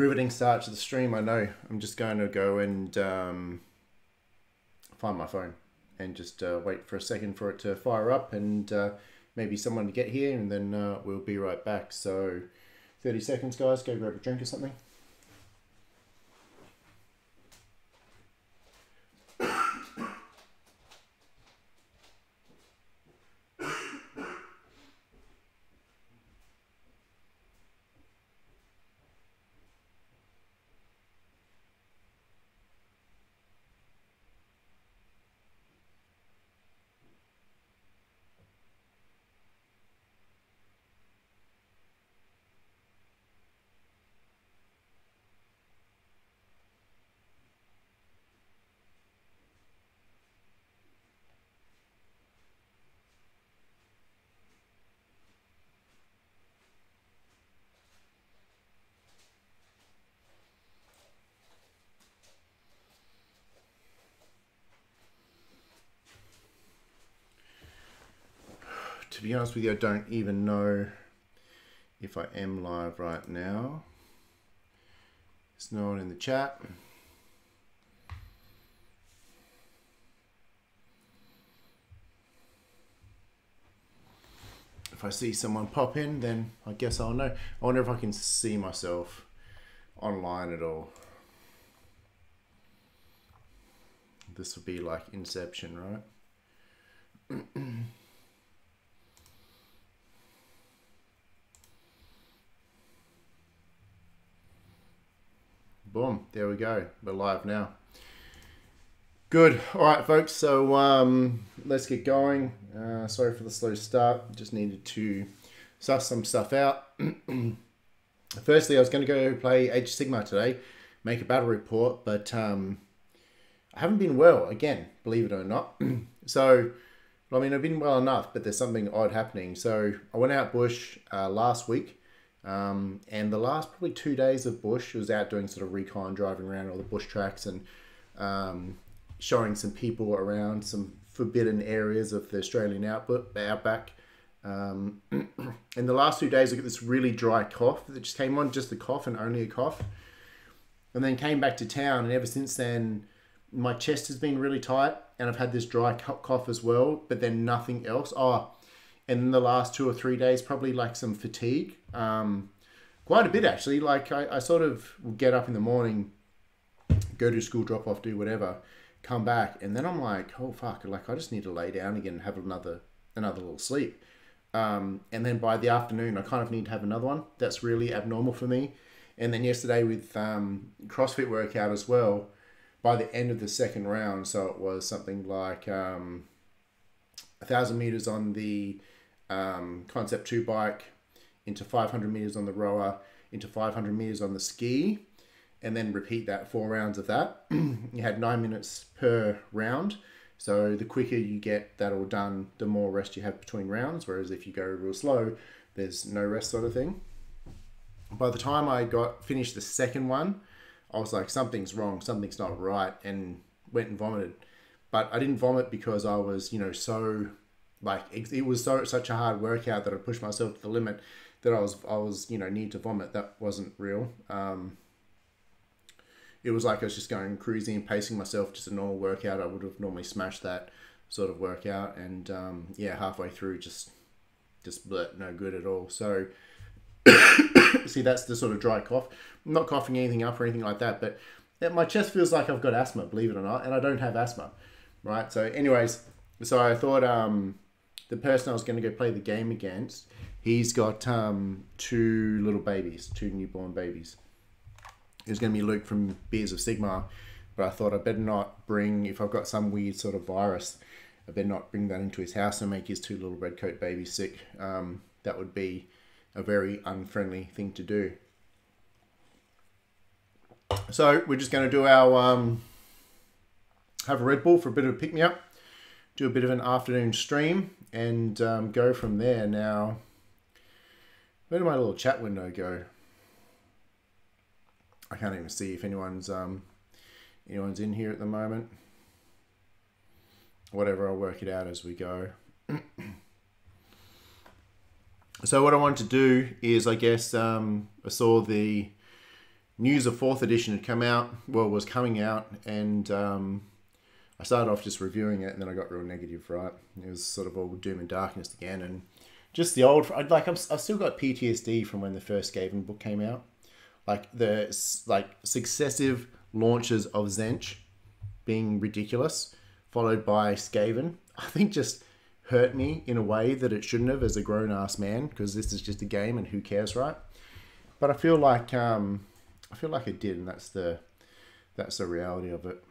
riveting start to the stream. I know. I'm just going to go and um, find my phone and just uh, wait for a second for it to fire up and uh, maybe someone to get here, and then uh, we'll be right back. So, 30 seconds, guys. Go grab a drink or something. To be honest with you, I don't even know if I am live right now. There's no one in the chat. If I see someone pop in, then I guess I'll know. I wonder if I can see myself online at all. This would be like Inception, right? Boom, there we go. We're live now. Good. All right, folks. So um, let's get going. Uh, sorry for the slow start. Just needed to suss some stuff out. Firstly, I was going to go play Age Sigmar today, make a battle report, but um, I haven't been well again, believe it or not. so, I mean, I've been well enough, but there's something odd happening. So, I went out bush uh, last week um, and the last probably two days of bush was out doing sort of recon, driving around all the bush tracks and um, showing some people around some forbidden areas of the Australian outback. Um, the last two days, I got this really dry cough that just came on, just a cough and only a cough. And then came back to town, and ever since then, my chest has been really tight, and I've had this dry cough as well, but then nothing else. Oh, and in the last two or three days, probably like some fatigue. Um, quite a bit actually. Like I, I sort of get up in the morning, go to school, drop off, do whatever, come back, and then I'm like, oh fuck, like I just need to lay down again and have another another little sleep. Um, and then by the afternoon, I kind of need to have another one. That's really abnormal for me. And then yesterday with um, CrossFit workout as well, by the end of the second round, so it was something like um, a thousand meters on the um, Concept 2 bike, into 500 meters on the rower, into 500 meters on the ski, and then repeat that four rounds of that. you had nine minutes per round. So the quicker you get that all done, the more rest you have between rounds. Whereas if you go real slow, there's no rest sort of thing. By the time I got finished the second one, I was like, something's wrong, something's not right, and went and vomited. But I didn't vomit because I was, you know, so like it, it was so such a hard workout that I pushed myself to the limit that I was I was you know near to vomit. That wasn't real. Um, it was like I was just going cruising and pacing myself, just a normal workout. I would have normally smashed that sort of workout, and um, yeah, halfway through, just just bleh, no good at all. So see, that's the sort of dry cough. I'm not coughing anything up or anything like that, but my chest feels like I've got asthma, believe it or not, and I don't have asthma, right? So, anyways, so I thought um, the person I was going to go play the game against, he's got um, two little babies, two newborn babies. It was going to be Luke from Beers of Sigmar, but I thought I better not bring, if I've got some weird sort of virus, I better not bring that into his house and make his two little red coat babies sick. Um, that would be a very unfriendly thing to do. So we're just going to do our um, have a Red Bull for a bit of a pick me up, do a bit of an afternoon stream, and um, go from there. Now, where did my little chat window go? I can't even see if anyone's um, anyone's in here at the moment. Whatever, I'll work it out as we go. so what I wanted to do is, I guess, um, I saw the news of fourth edition had come out, well, was coming out, and um, I started off just reviewing it, and then I got real negative, right? It was sort of all doom and darkness again, and just the old, like, I'm, I've still got PTSD from when the first Skaven book came out. Like, the, like, successive launches of Tzeentch being ridiculous, followed by Skaven, I think just hurt me in a way that it shouldn't have as a grown ass man, because this is just a game and who cares, right? But I feel like, um, I feel like it did, and that's the that's the reality of it.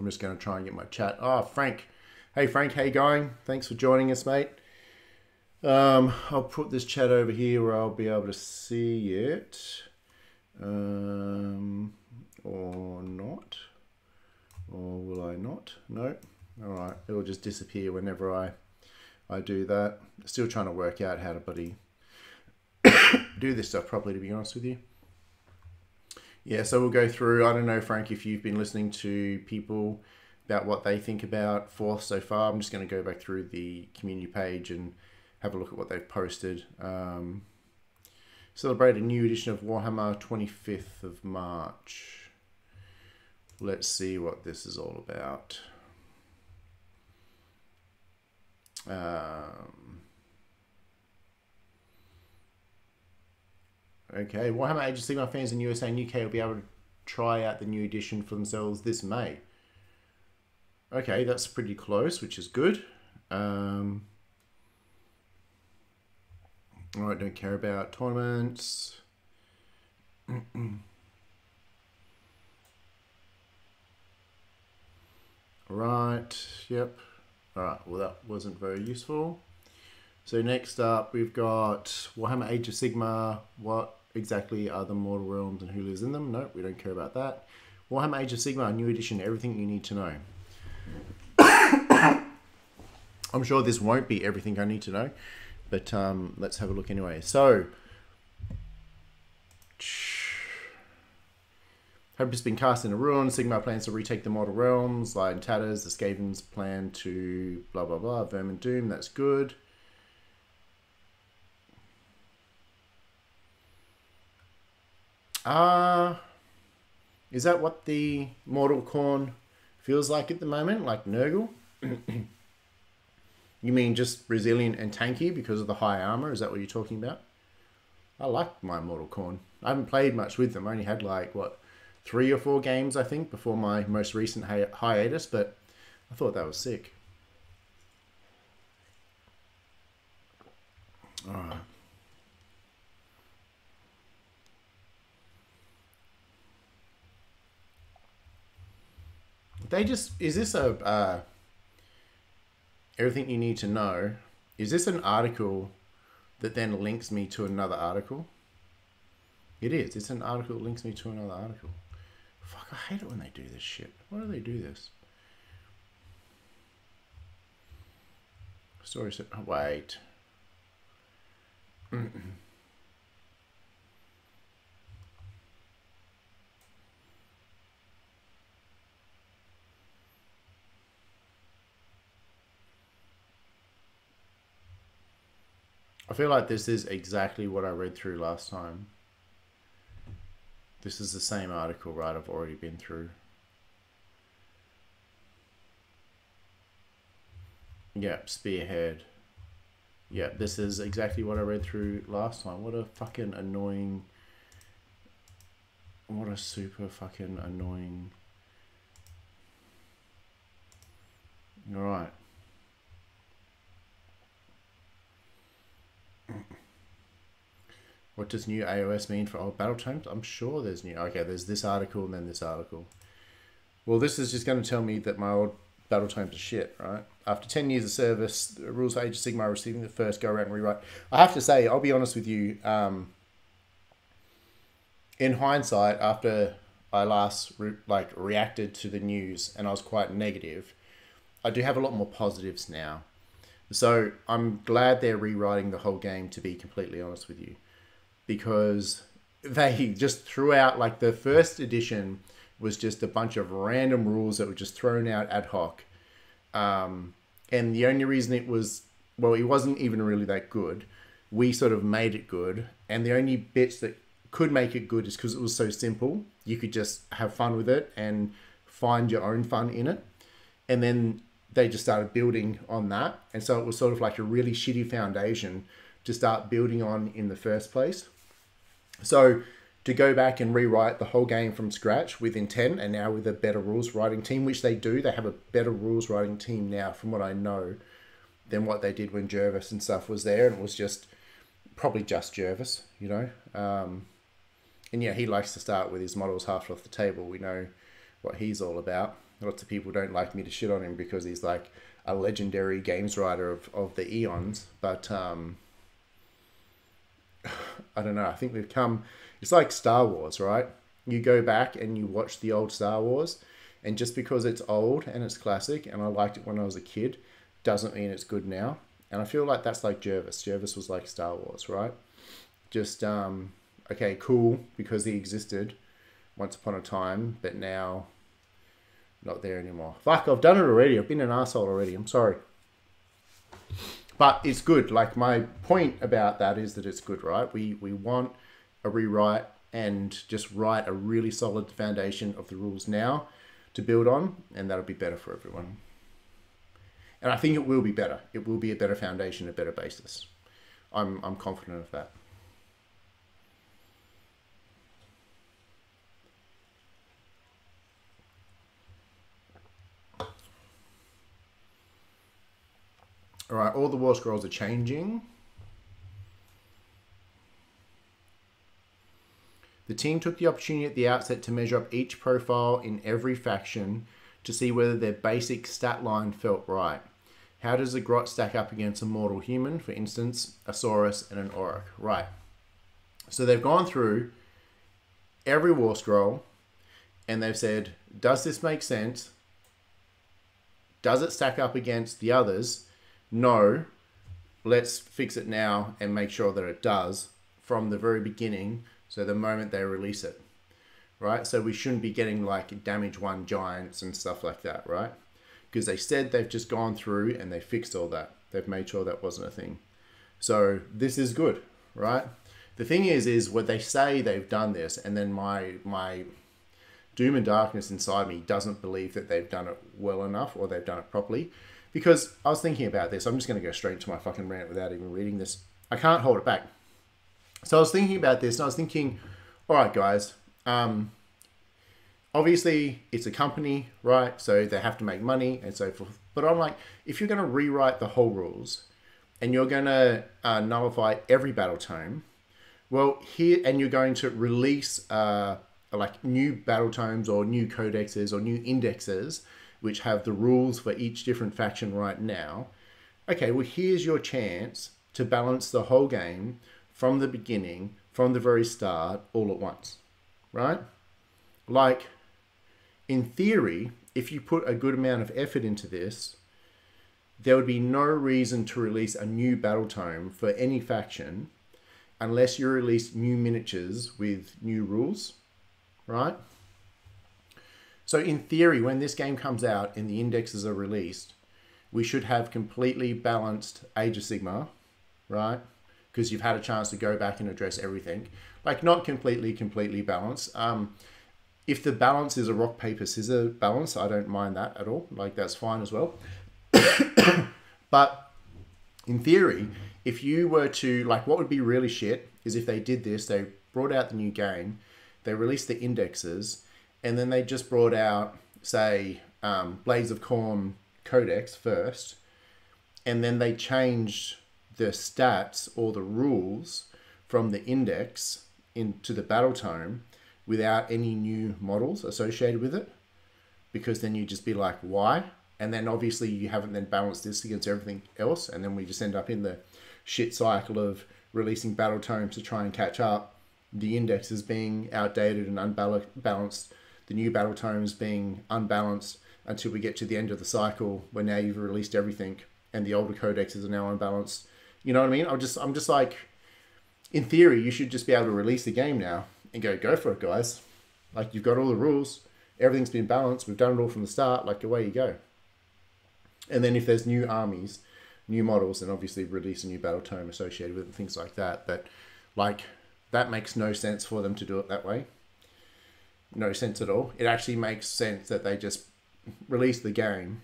I'm just going to try and get my chat. Oh, Frank. Hey, Frank, how you going? Thanks for joining us, mate. Um, I'll put this chat over here where I'll be able to see it. Um, or not. Or will I not? No. All right. It'll just disappear whenever I I do that. Still trying to work out how to buddy do this stuff properly, to be honest with you. Yeah, so we'll go through. I don't know, Frank, if you've been listening to people about what they think about Fourth so far. I'm just going to go back through the community page and have a look at what they've posted. Um, celebrate a new edition of Warhammer 25th of March. Let's see what this is all about. Um, Okay, Warhammer Age of Sigmar fans in the USA and UK will be able to try out the new edition for themselves this May. Okay, that's pretty close, which is good. Um, I don't care about tournaments. right, yep. Alright, well that wasn't very useful. So next up, we've got Warhammer Age of Sigmar. What exactly are the mortal realms and who lives in them. No, we don't care about that. Warhammer Age of Sigmar, new edition, everything you need to know. I'm sure this won't be everything I need to know, but um, let's have a look anyway. So, Hope has been cast in a ruin. Sigmar plans to retake the mortal realms. Lie in tatters. The Skavens plan to blah blah blah. Vermin Doom. That's good. Uh, is that what the Mortal Khorne feels like at the moment? Like Nurgle? you mean just resilient and tanky because of the high armor? Is that what you're talking about? I like my Mortal Khorne. I haven't played much with them. I only had like, what, three or four games, I think, before my most recent hi hiatus, but I thought that was sick. Alright. They just is this a uh, everything you need to know? Is this an article that then links me to another article? It is. It's an article that links me to another article. Fuck, I hate it when they do this shit. Why do they do this? Story. Wait. I feel like this is exactly what I read through last time. This is the same article, right? I've already been through. Yep, Spearhead. Yep, this is exactly what I read through last time. What a fucking annoying... What a super fucking annoying... Alright. What does new AOS mean for old battle tomes? I'm sure there's new. Okay, there's this article and then this article. Well, this is just going to tell me that my old battle tomes are shit, right? After 10 years of service, the Rules of Age of Sigmar receiving the first go around rewrite. I have to say, I'll be honest with you. Um, in hindsight, after I last re- like reacted to the news and I was quite negative, I do have a lot more positives now. So I'm glad they're rewriting the whole game. To be completely honest with you, because they just threw out like the first edition was just a bunch of random rules that were just thrown out ad hoc, um, and the only reason it was well, it wasn't even really that good. We sort of made it good, and the only bits that could make it good is because it was so simple. You could just have fun with it and find your own fun in it. And then they just started building on that. And so it was sort of like a really shitty foundation to start building on in the first place. So to go back and rewrite the whole game from scratch with intent and now with a better rules writing team, which they do, they have a better rules writing team now, from what I know, than what they did when Jervis and stuff was there. And it was just probably just Jervis, you know. Um, and yeah, he likes to start with his models half off the table. We know what he's all about. Lots of people don't like me to shit on him because he's like a legendary games writer of, of the eons. But um, I don't know. I think we've come. It's like Star Wars, right? You go back and you watch the old Star Wars, and just because it's old and it's classic, and I liked it when I was a kid, doesn't mean it's good now. And I feel like that's like Jervis. Jervis was like Star Wars, right? Just um, okay, cool because he existed once upon a time, but now not there anymore. Fuck, I've done it already. I've been an asshole already. I'm sorry. But it's good. Like my point about that is that it's good, right? We we want a rewrite and just write a really solid foundation of the rules now to build on, and that'll be better for everyone. And I think it will be better. It will be a better foundation, a better basis. I'm I'm confident of that. All right, all the war scrolls are changing. The team took the opportunity at the outset to measure up each profile in every faction to see whether their basic stat line felt right. How does a grot stack up against a mortal human, for instance, a Saurus and an Orruk? Right. So they've gone through every war scroll and they've said, does this make sense? Does it stack up against the others? No, let's fix it now and make sure that it does from the very beginning. So the moment they release it, right? So we shouldn't be getting like damage one giants and stuff like that, right? Because they said they've just gone through and they fixed all that. They've made sure that wasn't a thing. So this is good, right? The thing is, is what they say they've done this, and then my my doom and darkness inside me doesn't believe that they've done it well enough or they've done it properly. Because I was thinking about this. I'm just going to go straight to my fucking rant without even reading this. I can't hold it back. So I was thinking about this and I was thinking, all right, guys, um, obviously it's a company, right? So they have to make money and so forth. But I'm like, if you're going to rewrite the whole rules and you're going to uh, nullify every battle tome, well, here, and you're going to release uh, like new battle tomes or new codexes or new indexes which have the rules for each different faction right now. Okay, well, here's your chance to balance the whole game from the beginning, from the very start, all at once, right? Like, in theory, if you put a good amount of effort into this, there would be no reason to release a new battle tome for any faction unless you release new miniatures with new rules, right? So in theory, when this game comes out and the indexes are released, we should have completely balanced Age of Sigmar, right? Because you've had a chance to go back and address everything. Like not completely, completely balanced. Um, if the balance is a rock, paper, scissor balance, I don't mind that at all. Like that's fine as well. but in theory, if you were to, like what would be really shit is if they did this, they brought out the new game, they released the indexes, and then they just brought out, say, um, Blades of Khorne Codex first, and then they changed the stats or the rules from the index into the battle tome without any new models associated with it, because then you just be like, why? And then obviously you haven't then balanced this against everything else, and then we just end up in the shit cycle of releasing battle tomes to try and catch up, the indexes being outdated and unbalanced the new battle tomes being unbalanced until we get to the end of the cycle where now you've released everything and the older codexes are now unbalanced. You know what I mean? I'm just I'm just like in theory you should just be able to release the game now and go go for it guys. Like you've got all the rules, everything's been balanced, we've done it all from the start, like away you go. And then if there's new armies, new models, then obviously release a new battle tome associated with it, and things like that. But like that makes no sense for them to do it that way. No sense at all. It actually makes sense that they just release the game,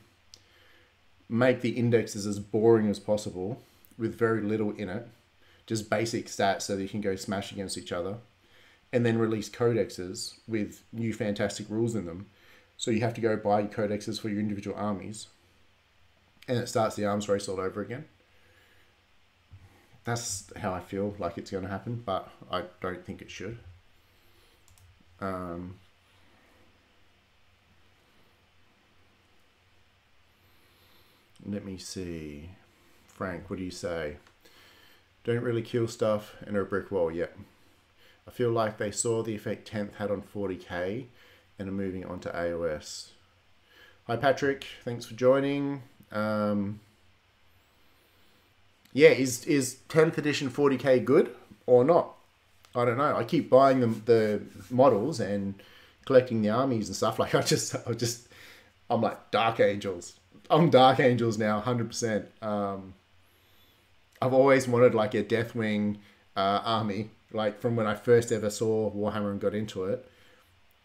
make the indexes as boring as possible with very little in it, just basic stats so that you can go smash against each other, and then release codexes with new fantastic rules in them. So you have to go buy codexes for your individual armies, and it starts the arms race all over again that's how I feel like it's going to happen, but I don't think it should. Um, let me see. Frank, what do you say? Don't really kill stuff and a brick wall yet. I feel like they saw the effect 10th had on 40k and are moving on to AOS. Hi Patrick, thanks for joining. Um, yeah, is is tenth edition forty k good or not? I don't know. I keep buying the the models and collecting the armies and stuff. Like I just I just I'm like Dark Angels. I'm Dark Angels now, hundred um, percent. I've always wanted like a Deathwing uh, army, like from when I first ever saw Warhammer and got into it.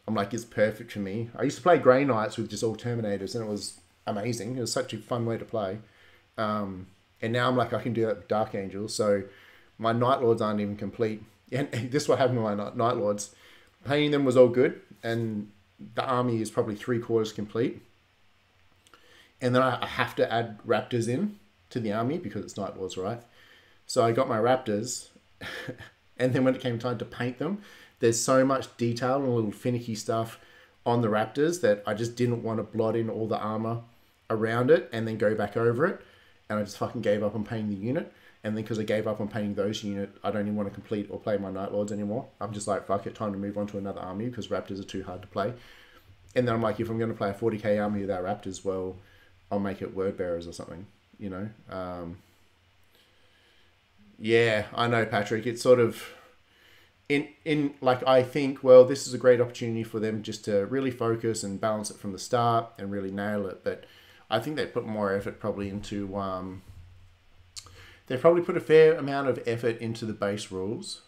I'm like, it's perfect for me. I used to play Grey Knights with just all Terminators, and it was amazing. It was such a fun way to play. Um, and now I'm like, I can do that with Dark Angels. So my Night Lords aren't even complete. And this is what happened with my Night Lords. Painting them was all good, and the army is probably three quarters complete. And then I have to add Raptors in to the army because it's Night Lords, right? So I got my Raptors, and then when it came time to paint them, there's so much detail and little finicky stuff on the Raptors that I just didn't want to blot in all the armor around it and then go back over it and I just fucking gave up on painting the unit. And then because I gave up on painting those unit, I don't even want to complete or play my Night Lords anymore. I'm just like, fuck it, time to move on to another army because Raptors are too hard to play. And then I'm like, if I'm going to play a 40k army without Raptors, well, I'll make it Word Bearers or something, you know? Um, yeah, I know, Patrick. It's sort of in in like I think well this is a great opportunity for them just to really focus and balance it from the start and really nail it but I think they put more effort probably into. Um, they probably put a fair amount of effort into the base rules.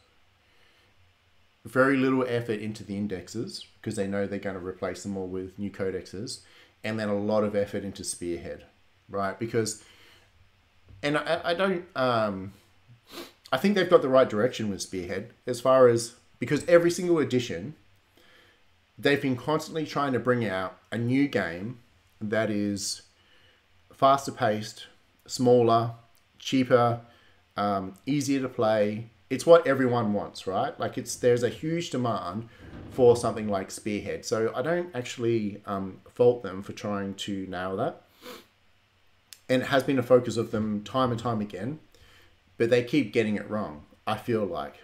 Very little effort into the indexes because they know they're going to replace them all with new codexes, and then a lot of effort into Spearhead, right? Because, and I, I don't. Um, I think they've got the right direction with Spearhead as far as because every single edition, they've been constantly trying to bring out a new game that is faster paced, smaller, cheaper, um, easier to play. It's what everyone wants, right? Like it's there's a huge demand for something like Spearhead. So I don't actually um, fault them for trying to nail that. And it has been a focus of them time and time again, but they keep getting it wrong. I feel like,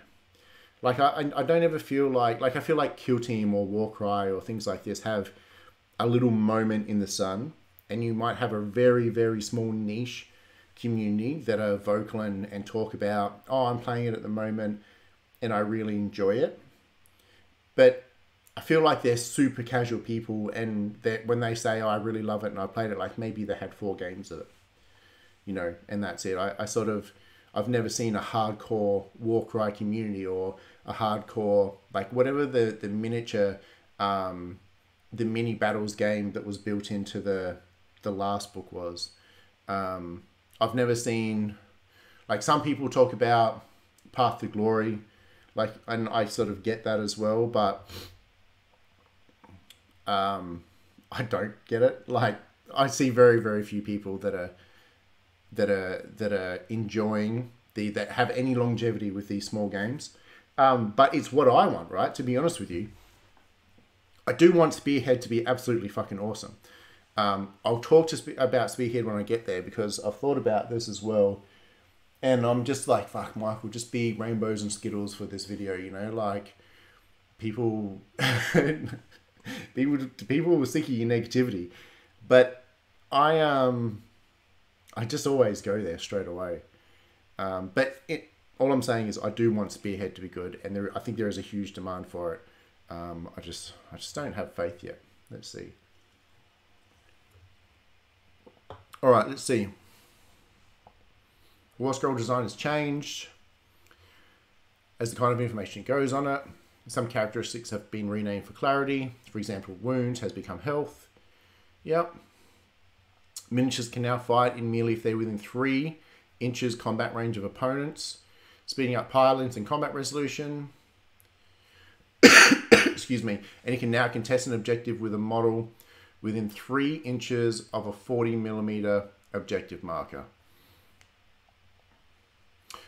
like I, I don't ever feel like like I feel like Kill Team or Warcry or things like this have a little moment in the sun and you might have a very very small niche community that are vocal and, and talk about oh i'm playing it at the moment and i really enjoy it. But i feel like they're super casual people and that when they say oh i really love it and i played it like maybe they had four games of it you know and that's it. I, I sort of i've never seen a hardcore war cry community or a hardcore like whatever the the miniature um the mini battles game that was built into the the last book was. Um, I've never seen, like some people talk about Path to Glory, like, and I sort of get that as well, but um, I don't get it. Like, I see very, very few people that are that are that are enjoying the that have any longevity with these small games. Um, but it's what I want, right? To be honest with you, I do want Spearhead to be absolutely fucking awesome. Um, I'll talk to spe- about Spearhead when I get there because I've thought about this as well. And I'm just like, fuck, Michael, just be rainbows and skittles for this video, you know? Like, people, people, people will sick your negativity. But I, um, I just always go there straight away. Um, but it, all I'm saying is I do want Spearhead to be good, and there, I think there is a huge demand for it. Um, I just, I just don't have faith yet. Let's see. All right, let's see. War scroll design has changed. as the kind of information goes on it. Some characteristics have been renamed for clarity. For example, wounds has become health. Yep. Miniatures can now fight in merely if they're within three inches combat range of opponents, speeding up pile-ins and combat resolution. Excuse me. And you can now contest an objective with a model within three inches of a 40 millimeter objective marker.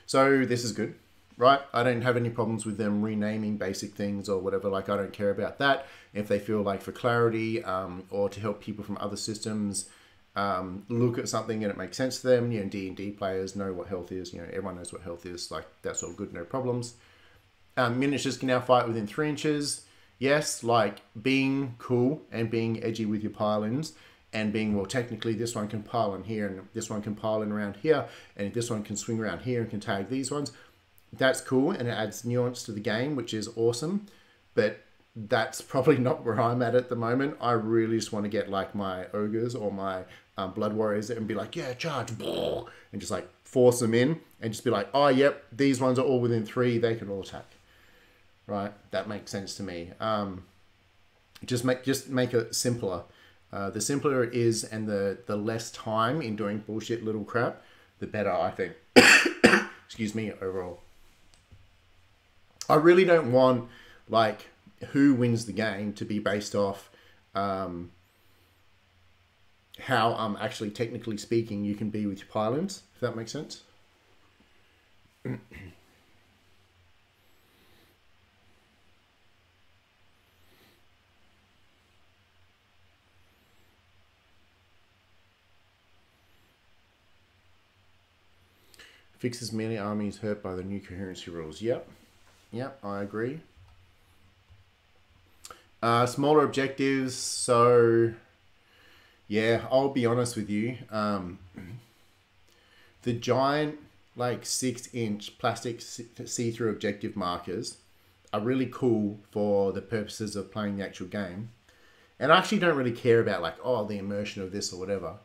So this is good, right? I don't have any problems with them renaming basic things or whatever. Like I don't care about that. If they feel like for clarity um, or to help people from other systems um, look at something and it makes sense to them. You know, D and D players know what health is. You know, everyone knows what health is. Like that's all good, no problems. Um, miniatures can now fight within three inches. Yes, like being cool and being edgy with your pile-ins and being well technically this one can pile in here and this one can pile in around here and this one can swing around here and can tag these ones. That's cool and it adds nuance to the game which is awesome but that's probably not where i'm at at the moment. I really just want to get like my ogres or my um, blood warriors and be like yeah charge and just like force them in and just be like oh yep these ones are all within three they can all attack right that makes sense to me um, just make just make it simpler uh, the simpler it is and the, the less time in doing bullshit little crap, the better, I think. Excuse me, overall. I really don't want, like, who wins the game to be based off um, how, um, actually, technically speaking, you can be with your pile-ins, if that makes sense. Fixes many armies hurt by the new coherency rules. Yep. Yep, I agree. Uh, smaller objectives. So, yeah, I'll be honest with you. Um, the giant, like six inch plastic see through objective markers are really cool for the purposes of playing the actual game. And I actually don't really care about, like, oh, the immersion of this or whatever.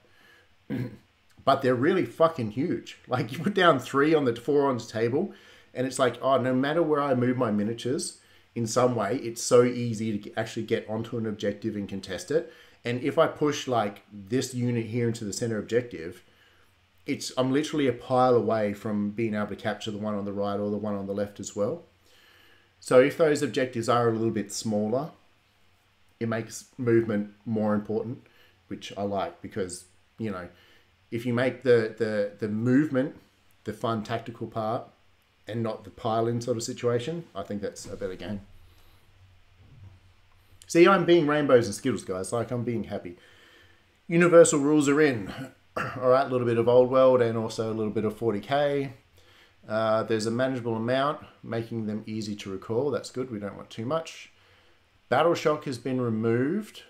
but they're really fucking huge. Like you put down three on the four on the table, and it's like, oh, no matter where I move my miniatures, in some way, it's so easy to actually get onto an objective and contest it. And if I push like this unit here into the center objective, it's I'm literally a pile away from being able to capture the one on the right or the one on the left as well. So if those objectives are a little bit smaller, it makes movement more important, which I like because, you know, if you make the, the, the movement the fun tactical part and not the pile-in sort of situation, I think that's a better game. See, I'm being rainbows and skittles, guys. Like, I'm being happy. Universal rules are in. All right, a little bit of old world and also a little bit of 40k. Uh, there's a manageable amount, making them easy to recall. That's good. We don't want too much. Battle shock has been removed,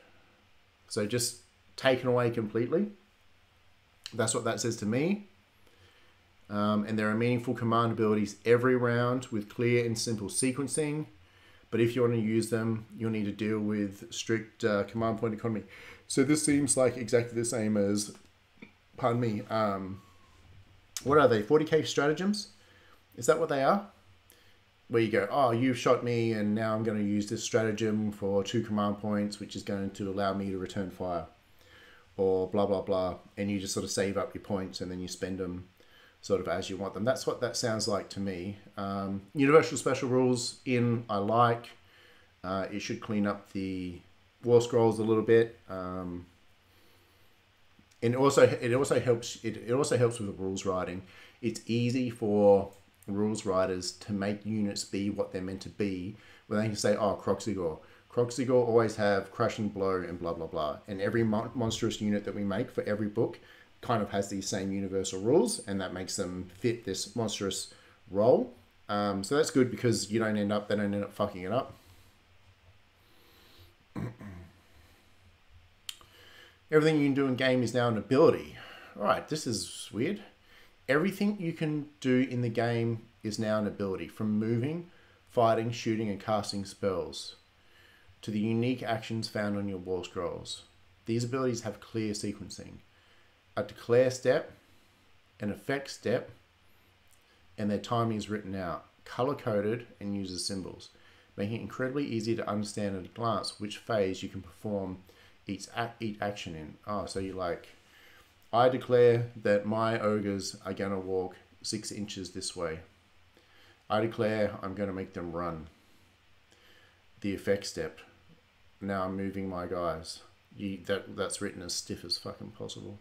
so just taken away completely. That's what that says to me. Um, and there are meaningful command abilities every round with clear and simple sequencing. But if you want to use them, you'll need to deal with strict uh, command point economy. So this seems like exactly the same as, pardon me, um, what are they? 40k stratagems? Is that what they are? Where you go, oh, you've shot me, and now I'm going to use this stratagem for two command points, which is going to allow me to return fire or blah blah blah, and you just sort of save up your points and then you spend them sort of as you want them. That's what that sounds like to me. Um, universal special rules in I like. Uh, it should clean up the war scrolls a little bit. Um, and also it also helps it, it also helps with the rules writing. It's easy for rules writers to make units be what they're meant to be, where they can say, "Oh, Kroxigor, Kroxigor always have crushing blow and blah blah blah. And every mon- monstrous unit that we make for every book kind of has these same universal rules, and that makes them fit this monstrous role. Um, so that's good because you don't end up they don't end up fucking it up. Everything you can do in game is now an ability. All right, this is weird. Everything you can do in the game is now an ability, from moving, fighting, shooting, and casting spells to the unique actions found on your war scrolls. These abilities have clear sequencing. A declare step, an effect step, and their timing is written out. color coded, and uses symbols, making it incredibly easy to understand at a glance which phase you can perform each, each action in. Oh, so you like, I declare that my ogres are going to walk six inches this way. I declare I'm going to make them run. The effect step. Now I'm moving my guys. You, that that's written as stiff as fucking possible.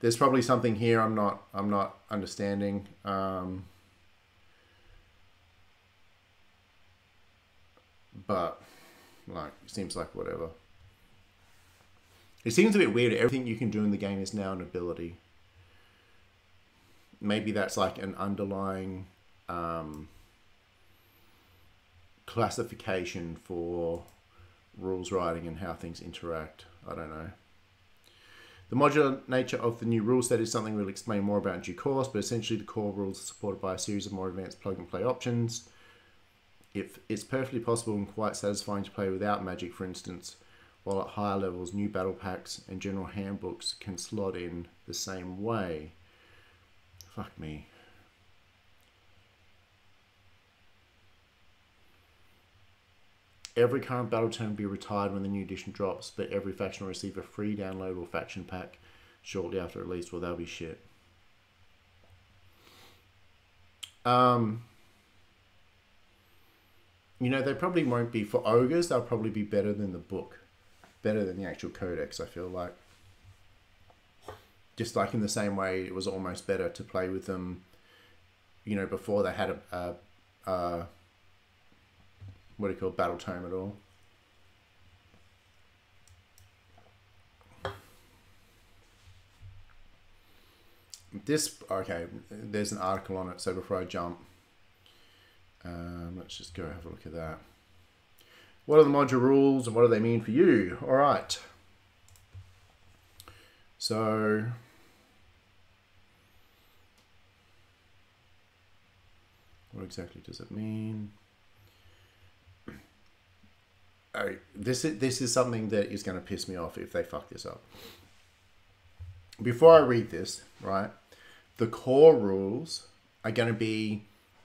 There's probably something here I'm not I'm not understanding. Um, but like it seems like whatever. It seems a bit weird. Everything you can do in the game is now an ability. Maybe that's like an underlying um, classification for rules writing and how things interact. I don't know. The modular nature of the new rule set is something we'll explain more about in due course, but essentially the core rules are supported by a series of more advanced plug and play options. If it's perfectly possible and quite satisfying to play without magic, for instance, while at higher levels, new battle packs and general handbooks can slot in the same way. Fuck me. Every current battle tome will be retired when the new edition drops, but every faction will receive a free downloadable faction pack shortly after release. Well, that'll be shit. Um, you know, they probably won't be for ogres. They'll probably be better than the book, better than the actual codex. I feel like, just like in the same way, it was almost better to play with them. You know, before they had a, a, a what do you call battle tome at all. This okay. There's an article on it. So before I jump, um, let's just go have a look at that. What are the module rules and what do they mean for you? All right. So what exactly does it mean? This is this is something that is going to piss me off if they fuck this up. Before I read this, right, the core rules are going to be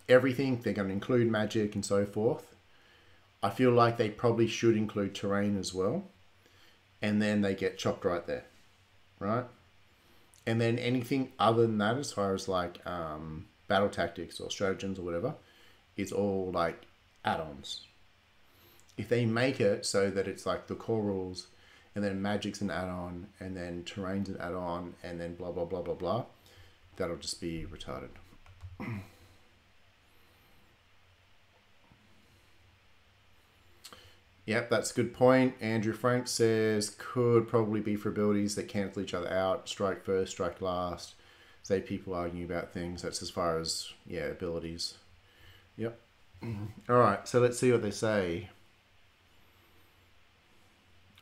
everything. They're going to include magic and so forth. I feel like they probably should include terrain as well, and then they get chopped right there, right? And then anything other than that, as far as like um, battle tactics or stratagems or whatever, is all like add-ons, if they make it so that it's like the core rules and then magic's an add-on and then terrain's an add-on and then blah blah blah blah blah that'll just be retarded Yep, that's a good point. Andrew Frank says could probably be for abilities that cancel each other out. Strike first, strike last. Say people arguing about things. That's as far as yeah abilities. Yep. All right, so let's see what they say.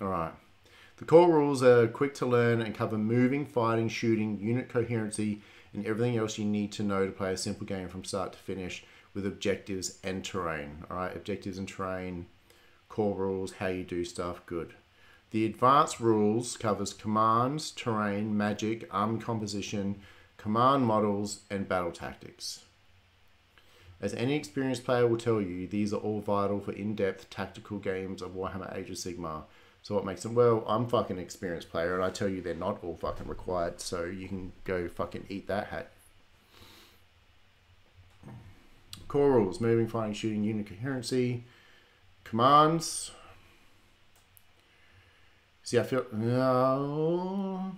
All right. The core rules are quick to learn and cover moving, fighting, shooting, unit coherency, and everything else you need to know to play a simple game from start to finish with objectives and terrain. All right, objectives and terrain, core rules, how you do stuff, good. The advanced rules covers commands, terrain, magic, arm composition, command models, and battle tactics. As any experienced player will tell you, these are all vital for in-depth tactical games of Warhammer Age of Sigmar. So what makes them? Well, I'm fucking experienced player, and I tell you they're not all fucking required. So you can go fucking eat that hat. Core rules: moving, fighting, shooting, unit coherency, commands. See, I feel no.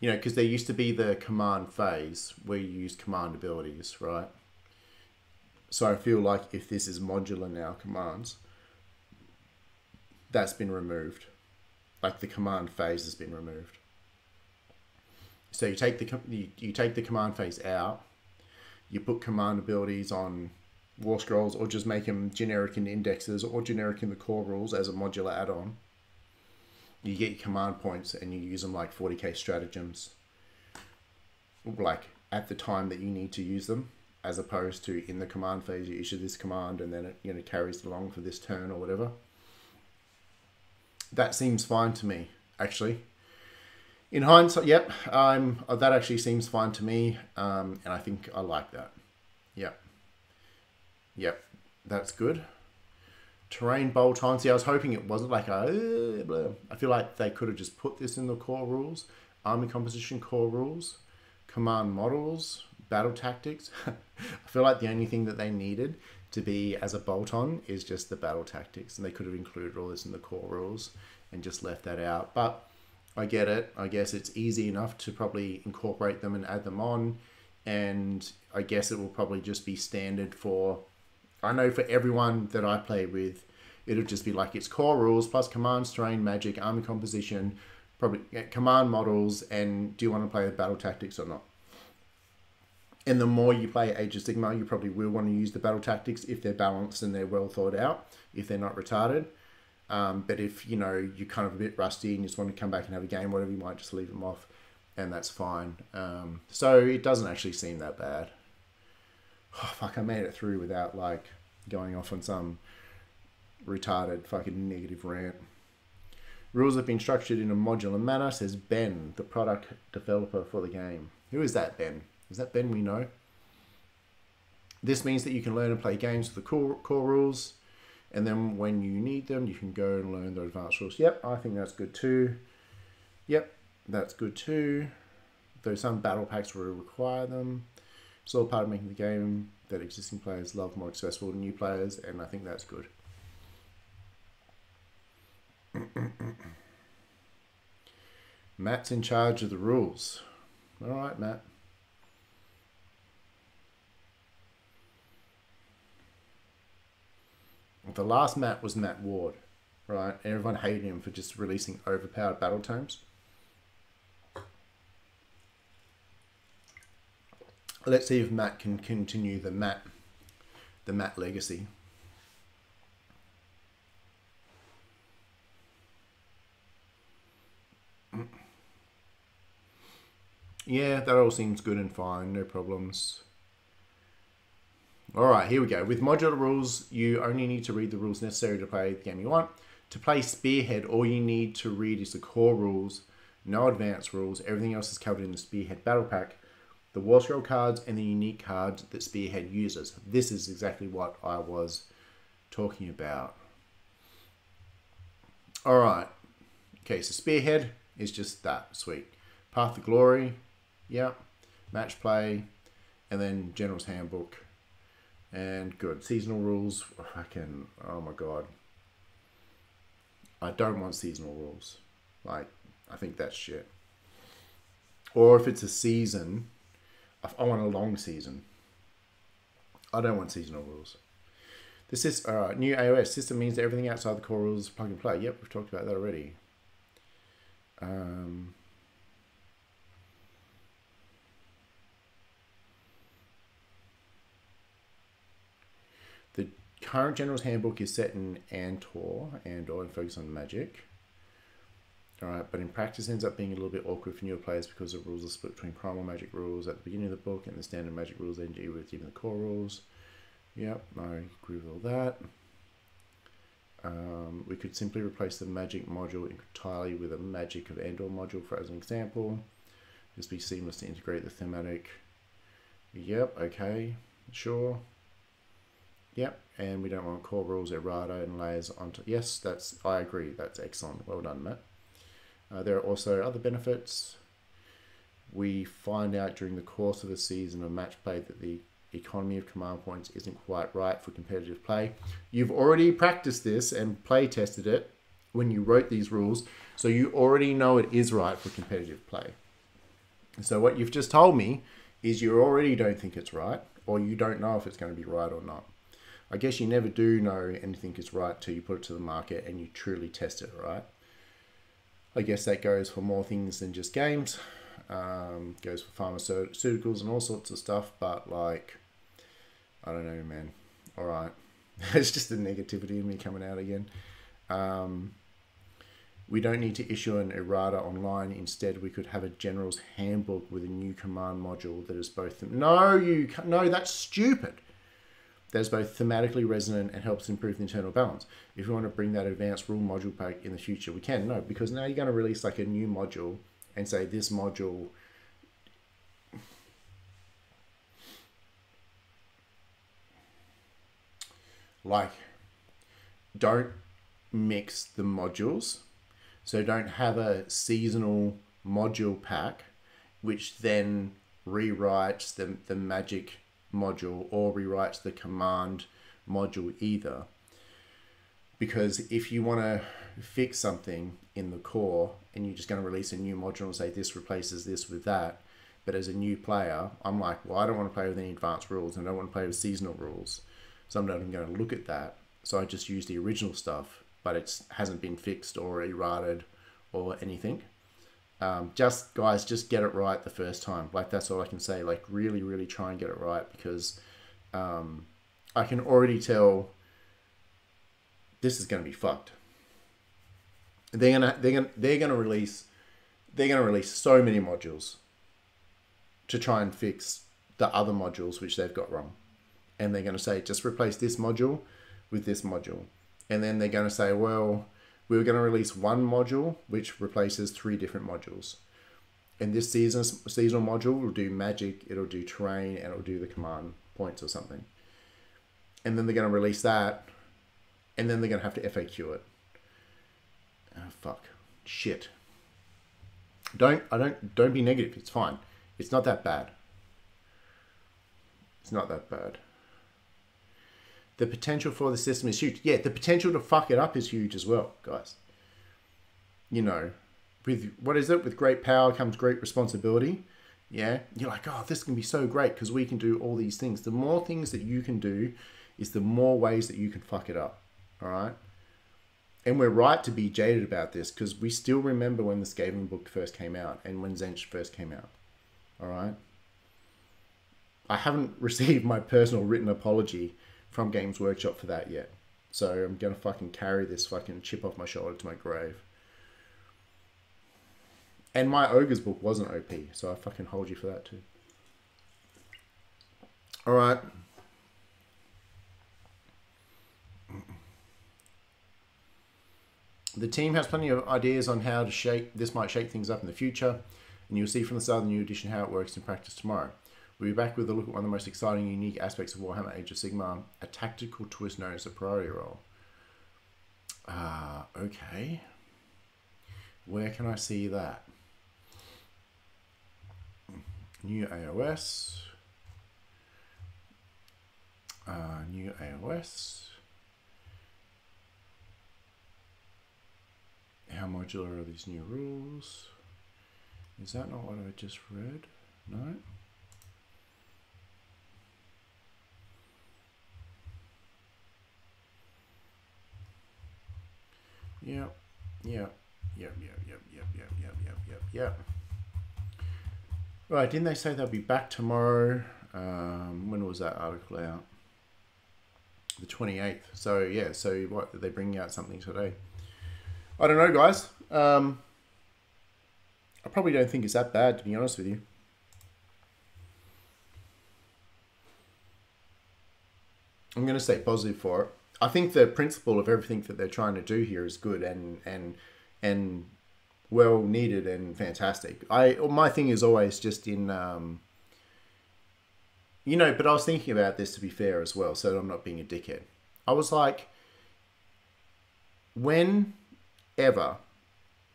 You know, because there used to be the command phase where you use command abilities, right? So I feel like if this is modular now, commands that's been removed. Like the command phase has been removed. So you take the you, you take the command phase out. You put command abilities on war scrolls, or just make them generic in indexes, or generic in the core rules as a modular add-on. You get command points, and you use them like 40k stratagems. Like at the time that you need to use them, as opposed to in the command phase you issue this command and then it you know carries along for this turn or whatever that seems fine to me, actually. in hindsight, yep, um, that actually seems fine to me, um, and I think I like that. Yep, yep, that's good. Terrain bolt-on. See, I was hoping it wasn't like a. I feel like they could have just put this in the core rules, army composition core rules, command models, battle tactics. I feel like the only thing that they needed to be as a bolt-on is just the battle tactics, and they could have included all this in the core rules and just left that out. But I get it. I guess it's easy enough to probably incorporate them and add them on, and I guess it will probably just be standard for. I know for everyone that I play with, it'll just be like its core rules plus command, terrain, magic, army composition, probably command models, and do you want to play the battle tactics or not? And the more you play Age of Sigmar, you probably will want to use the battle tactics if they're balanced and they're well thought out, if they're not retarded. Um, but if you know you're kind of a bit rusty and you just want to come back and have a game, whatever, you might just leave them off, and that's fine. Um, so it doesn't actually seem that bad. Oh, fuck, I made it through without like going off on some retarded fucking negative rant. Rules have been structured in a modular manner, says Ben, the product developer for the game. Who is that, Ben? Is that Ben we know? This means that you can learn and play games with the core, core rules, and then when you need them, you can go and learn the advanced rules. Yep, I think that's good too. Yep, that's good too. Though some battle packs will require them. It's all part of making the game that existing players love more accessible to new players, and I think that's good. Matt's in charge of the rules. All right, Matt. The last Matt was Matt Ward, right? Everyone hated him for just releasing overpowered battle tomes. Let's see if Matt can continue the Matt, the Matt legacy. Yeah, that all seems good and fine, no problems. All right, here we go. With modular rules, you only need to read the rules necessary to play the game you want. To play Spearhead, all you need to read is the core rules, no advanced rules. Everything else is covered in the Spearhead Battle Pack, the War Scroll cards, and the unique cards that Spearhead uses. This is exactly what I was talking about. All right. Okay, so Spearhead is just that. Sweet. Path to Glory. Yep. Match play. And then General's Handbook and good. Seasonal rules, fucking, oh my god. I don't want seasonal rules. Like, I think that's shit. Or if it's a season, I want a long season. I don't want seasonal rules. This is uh, new AOS system means that everything outside the core rules plug and play. Yep, we've talked about that already. Um, current General's Handbook is set in Andtor and or focus on magic. Alright, but in practice ends up being a little bit awkward for newer players because the rules are split between primal magic rules at the beginning of the book and the standard magic rules NG with even the core rules. Yep, I agree with all that. Um, we could simply replace the magic module entirely with a magic of Andtor module for as an example. Just be seamless to integrate the thematic. Yep, okay, sure. Yep, and we don't want core rules, errata, and layers onto. Yes, that's I agree. That's excellent. Well done, Matt. Uh, there are also other benefits. We find out during the course of a season of match play that the economy of command points isn't quite right for competitive play. You've already practiced this and play tested it when you wrote these rules, so you already know it is right for competitive play. So what you've just told me is you already don't think it's right, or you don't know if it's going to be right or not. I guess you never do know anything is right till you put it to the market and you truly test it, right? I guess that goes for more things than just games. Um, goes for pharmaceuticals and all sorts of stuff, but like, I don't know, man. All right, it's just the negativity in me coming out again. Um, we don't need to issue an errata online. Instead, we could have a general's handbook with a new command module that is both. No, you no, that's stupid that is both thematically resonant and helps improve the internal balance. If you want to bring that advanced rule module pack in the future, we can. No, because now you're going to release like a new module and say this module like don't mix the modules so don't have a seasonal module pack which then rewrites the, the magic module or rewrites the command module either. Because if you want to fix something in the core and you're just going to release a new module and say this replaces this with that but as a new player i'm like well i don't want to play with any advanced rules and i don't want to play with seasonal rules so i'm not even going to look at that. So i just use the original stuff but it hasn't been fixed or errated or anything um, just guys just get it right the first time. Like that's all i can say. Like really really try and get it right because um, i can already tell this is going to be fucked. They're gonna they're gonna they're gonna release they're gonna release so many modules to try and fix the other modules which they've got wrong. And they're to say just replace this module with this module. And then they're to say well we were going to release one module which replaces three different modules. In this season seasonal module will do magic it'll do terrain and it'll do the command points or something. And then they're going to release that and then they're going to have to faq it. Oh, fuck. Shit. Don't i don't don't be negative. It's fine. It's not that bad. It's not that bad the potential for the system is huge. Yeah the potential to fuck it up is huge as well guys. You know with what is it? With great power comes great responsibility. Yeah? You're like oh this can be so great because we can do all these things. The more things that you can do is the more ways that you can fuck it up all right and we're right to be jaded about this because we still remember when the Skaven book first came out and when Tzeentch first came out. All right. I haven't received my personal written apology from Games Workshop for that yet. So I'm gonna fucking carry this fucking chip off my shoulder to my grave. And my Ogre's book wasn't OP, so I fucking hold you for that too. All right. The team has plenty of ideas on how to shape this might shake things up in the future, and you'll see from the start of the new edition how it works in practice tomorrow. We'll be back with a look at one of the most exciting unique aspects of Warhammer Age of Sigmar, a tactical twist known as a priority roll. Ah, uh, okay. Where can I see that? New AOS. Uh, new AOS. how modular are these new rules? Is that not what I just read? No? Yep, yep, yep, yep, yep, yep, yep, yep, yep, yep, yep. Right, didn't they say they'll be back tomorrow? Um, when was that article out? The 28th. So, yeah, so what, they bringing out something today? I don't know, guys. Um, I probably don't think it's that bad, to be honest with you. I'm going to stay positive for it. I think the principle of everything that they're trying to do here is good and and and well needed and fantastic. I my thing is always just in um, you know, but I was thinking about this to be fair as well, so I'm not being a dickhead. I was like, when ever,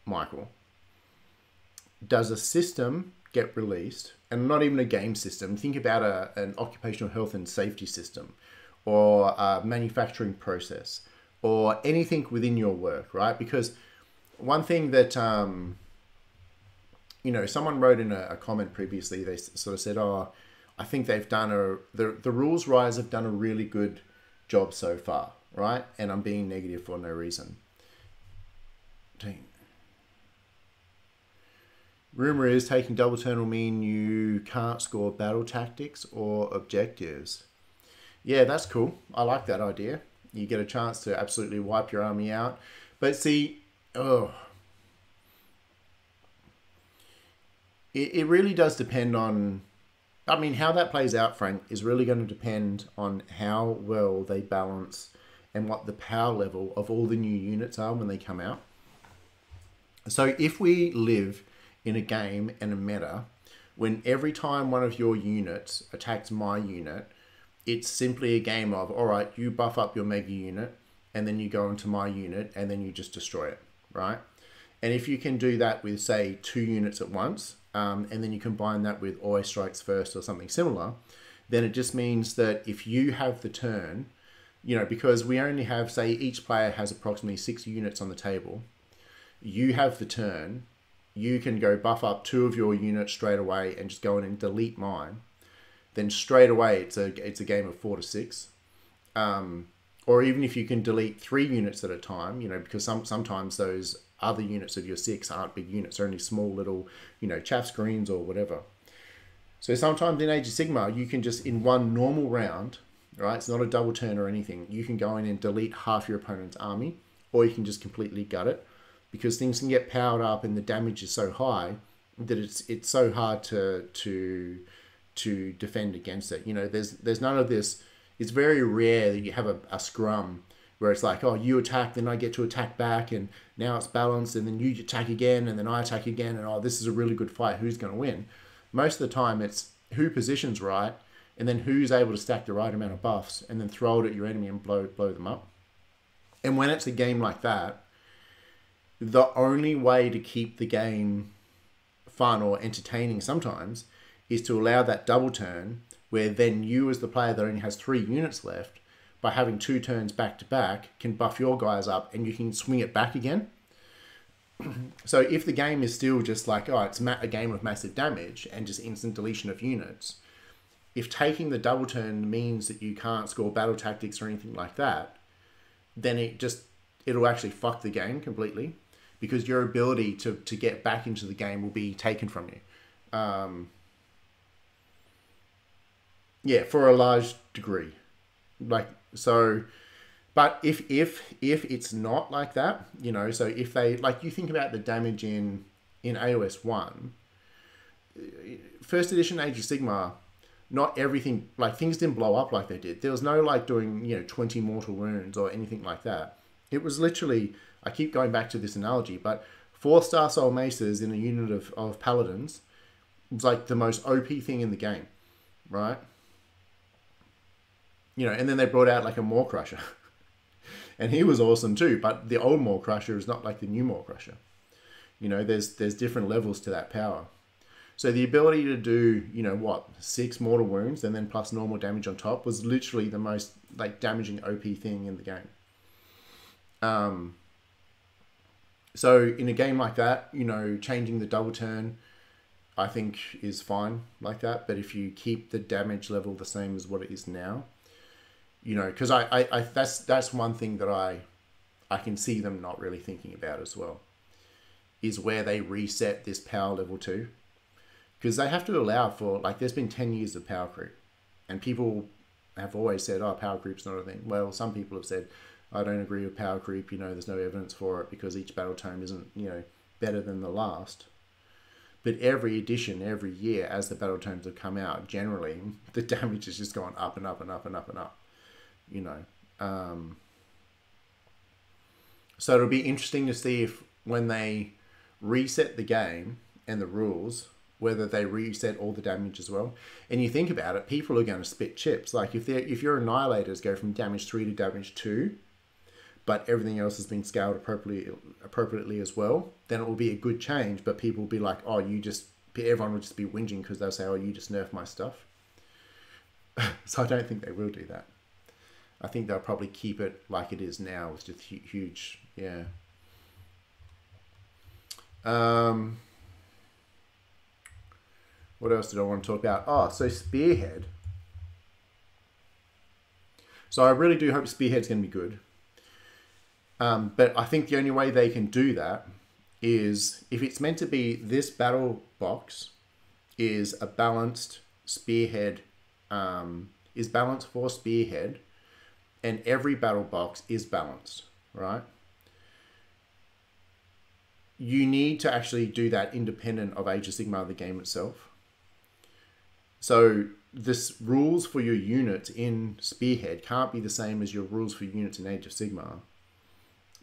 Michael, does a system get released, and not even a game system, think about a, an occupational health and safety system, or a manufacturing process, or anything within your work, right? Because one thing that, um, you know, someone wrote in a, a comment previously, they sort of said, oh, I think they've done a, the, the Rules Rise have done a really good job so far, right? And I'm being negative for no reason. Dang. Rumor is taking double turn will mean you can't score battle tactics or objectives. Yeah, that's cool. I like that idea. You get a chance to absolutely wipe your army out. But see, oh, it, it really does depend on. I mean, how that plays out, Frank, is really going to depend on how well they balance and what the power level of all the new units are when they come out. So if we live in a game and a meta when every time one of your units attacks my unit, it's simply a game of all right, you buff up your mega unit, and then you go into my unit, and then you just destroy it, right? And if you can do that with say two units at once, um, and then you combine that with always strikes first or something similar, then it just means that if you have the turn, you know, because we only have say each player has approximately six units on the table, you have the turn you can go buff up two of your units straight away and just go in and delete mine. Then straight away it's a it's a game of four to six. Um, or even if you can delete three units at a time, you know, because some sometimes those other units of your six aren't big units, they're only small little, you know, chaff screens or whatever. So sometimes in Age of Sigmar, you can just in one normal round, right? It's not a double turn or anything. You can go in and delete half your opponent's army, or you can just completely gut it because things can get powered up and the damage is so high that it's it's so hard to to to defend against it. You know, there's there's none of this. It's very rare that you have a, a scrum where it's like, oh, you attack, then I get to attack back, and now it's balanced, and then you attack again, and then I attack again, and oh, this is a really good fight. Who's going to win? Most of the time, it's who positions right, and then who's able to stack the right amount of buffs, and then throw it at your enemy and blow blow them up. And when it's a game like that, the only way to keep the game fun or entertaining sometimes is to allow that double turn where then you as the player that only has three units left by having two turns back to back can buff your guys up and you can swing it back again so if the game is still just like oh it's a game of massive damage and just instant deletion of units if taking the double turn means that you can't score battle tactics or anything like that then it just it'll actually fuck the game completely because your ability to, to get back into the game will be taken from you. Um, yeah, for a large degree. Like so but if if if it's not like that, you know, so if they like you think about the damage in in AOS one, first edition Age of Sigmar not everything like things didn't blow up like they did. There was no like doing you know twenty mortal wounds or anything like that. It was literally I keep going back to this analogy, but four star soul maces in a unit of, of paladins was like the most OP thing in the game, right? You know, and then they brought out like a Maw-krusha. and he was awesome too, but the old Maw-krusha is not like the new Maw-krusha. You know, there's there's different levels to that power. So the ability to do, you know, what, six mortal wounds and then plus normal damage on top was literally the most like damaging OP thing in the game. Um, so in a game like that, you know, changing the double turn, I think is fine like that. But if you keep the damage level the same as what it is now, you know, because I, I, I that's that's one thing that I I can see them not really thinking about as well, is where they reset this power level to, because they have to allow for like there's been ten years of power creep, and people have always said, oh, power creep's not a thing. Well, some people have said, I don't agree with power creep. You know, there's no evidence for it because each battle tome isn't, you know, better than the last. But every edition, every year, as the battle tomes have come out, generally the damage has just gone up and up and up and up and up. You know, um, so it'll be interesting to see if when they reset the game and the rules, whether they reset all the damage as well. And you think about it, people are going to spit chips. Like if they if your annihilators go from damage three to damage two, but everything else has been scaled appropriately appropriately as well, then it will be a good change. But people will be like, oh, you just everyone will just be whinging because they'll say, oh, you just nerf my stuff. so I don't think they will do that. I think they'll probably keep it like it is now. It's just huge, yeah. Um, what else did I want to talk about? Oh, so Spearhead. So I really do hope Spearhead's going to be good. Um, but I think the only way they can do that is if it's meant to be this battle box is a balanced spearhead, um, is balanced for spearhead, and every battle box is balanced, right? You need to actually do that independent of Age of Sigmar, the game itself. So this rules for your units in Spearhead can't be the same as your rules for units in Age of Sigmar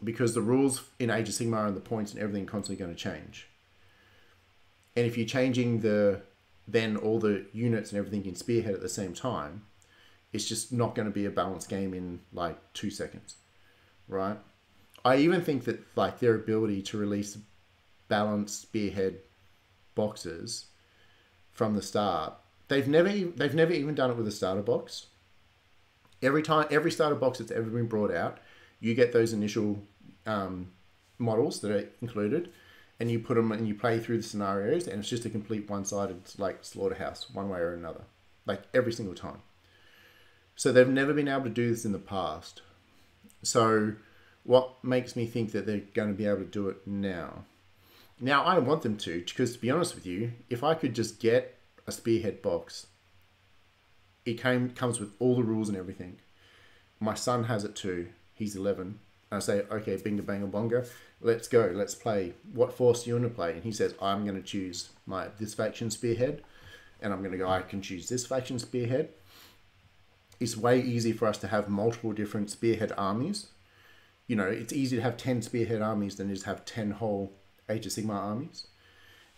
because the rules in Age of Sigmar and the points and everything constantly going to change. And if you're changing the then all the units and everything in Spearhead at the same time, it's just not going to be a balanced game in like two seconds, right? I even think that like their ability to release balanced Spearhead boxes from the start, they've never they've never even done it with a starter box. Every time, every starter box that's ever been brought out, you get those initial um, models that are included, and you put them and you play through the scenarios, and it's just a complete one-sided like slaughterhouse, one way or another, like every single time. So they've never been able to do this in the past. So what makes me think that they're going to be able to do it now? Now I want them to, because to be honest with you, if I could just get a spearhead box, it came comes with all the rules and everything. My son has it too. He's eleven. and I say, okay, binga banga bonga, let's go, let's play. What force do you want to play? And he says, I'm going to choose my this faction spearhead, and I'm going to go. I can choose this faction spearhead. It's way easy for us to have multiple different spearhead armies. You know, it's easy to have ten spearhead armies than just have ten whole Age of Sigmar armies,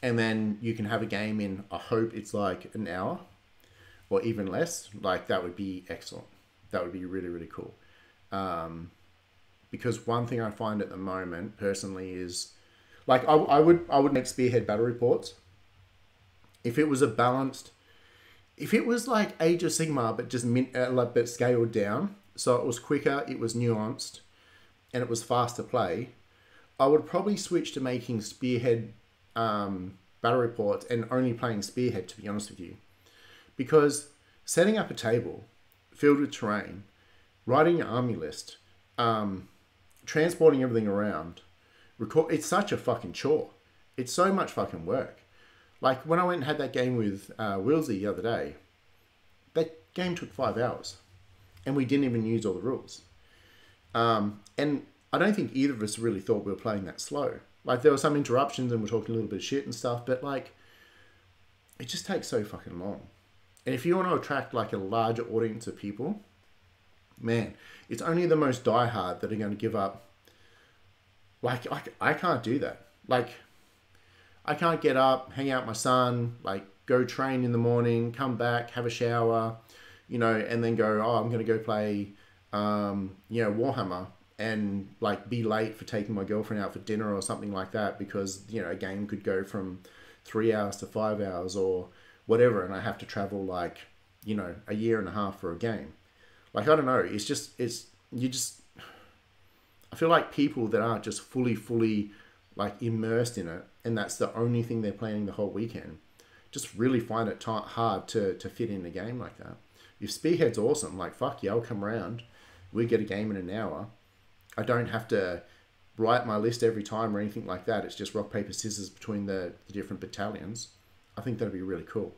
and then you can have a game in. I hope it's like an hour, or even less. Like that would be excellent. That would be really really cool. Um, because one thing I find at the moment personally is like I, I would I would make spearhead battle reports if it was a balanced if it was like Age of Sigmar, but just min, uh, like scaled down so it was quicker it was nuanced and it was fast to play I would probably switch to making spearhead um, battle reports and only playing spearhead to be honest with you because setting up a table filled with terrain writing your army list um, transporting everything around, record. It's such a fucking chore. It's so much fucking work. Like when I went and had that game with uh, Willsy the other day, that game took five hours, and we didn't even use all the rules. Um, and I don't think either of us really thought we were playing that slow. Like there were some interruptions and we're talking a little bit of shit and stuff, but like it just takes so fucking long. And if you want to attract like a larger audience of people, man, it's only the most diehard that are going to give up. Like, I, I can't do that. Like, I can't get up, hang out my son, like, go train in the morning, come back, have a shower, you know, and then go, oh, I'm going to go play, um, you know, Warhammer and like be late for taking my girlfriend out for dinner or something like that because, you know, a game could go from three hours to five hours or whatever. And I have to travel like, you know, a year and a half for a game. Like I don't know, it's just it's you just I feel like people that aren't just fully fully like immersed in it and that's the only thing they're playing the whole weekend just really find it hard to to fit in a game like that. If Spearhead's awesome, like fuck yeah, I'll come around. We get a game in an hour. I don't have to write my list every time or anything like that. It's just rock paper scissors between the, the different battalions. I think that'd be really cool.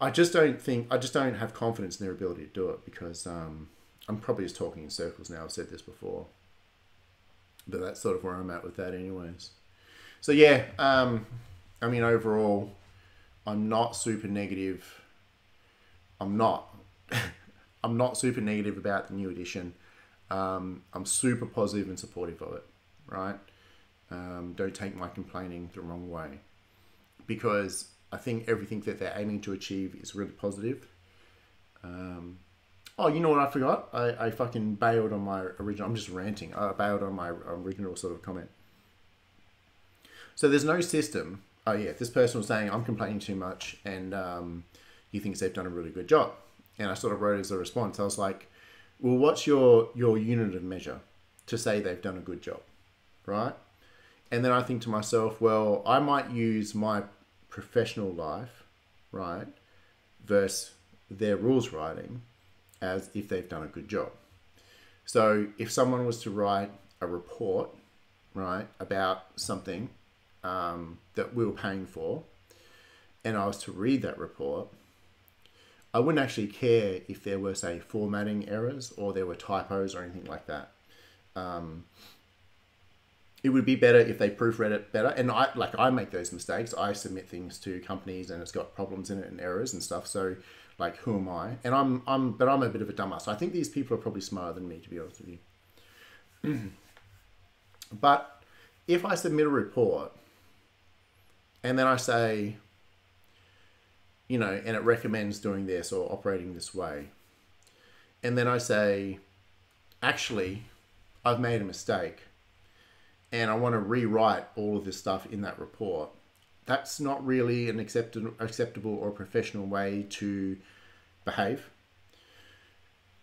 I just don't think I just don't have confidence in their ability to do it because um, I'm probably just talking in circles now. I've said this before, but that's sort of where I'm at with that, anyways. So yeah, um, I mean overall, I'm not super negative. I'm not. I'm not super negative about the new edition. Um, I'm super positive and supportive of it. Right? Um, don't take my complaining the wrong way, because I think everything that they're aiming to achieve is really positive. Um, oh, you know what I forgot? I, I fucking bailed on my original. I'm just ranting. I bailed on my original sort of comment. So there's no system. Oh yeah, this person was saying I'm complaining too much, and um, he thinks they've done a really good job. And I sort of wrote as a response. I was like, "Well, what's your your unit of measure to say they've done a good job, right?" And then I think to myself, well, I might use my professional life, right, versus their rules writing as if they've done a good job. So if someone was to write a report, right, about something um, that we were paying for, and I was to read that report, I wouldn't actually care if there were, say, formatting errors or there were typos or anything like that. Um, it would be better if they proofread it better. And I like I make those mistakes. I submit things to companies and it's got problems in it and errors and stuff. So like who am I? And I'm I'm but I'm a bit of a dumbass. I think these people are probably smarter than me to be honest with you. but if I submit a report and then I say, you know, and it recommends doing this or operating this way. And then I say, actually, I've made a mistake and I want to rewrite all of this stuff in that report. That's not really an acceptable, acceptable or professional way to behave.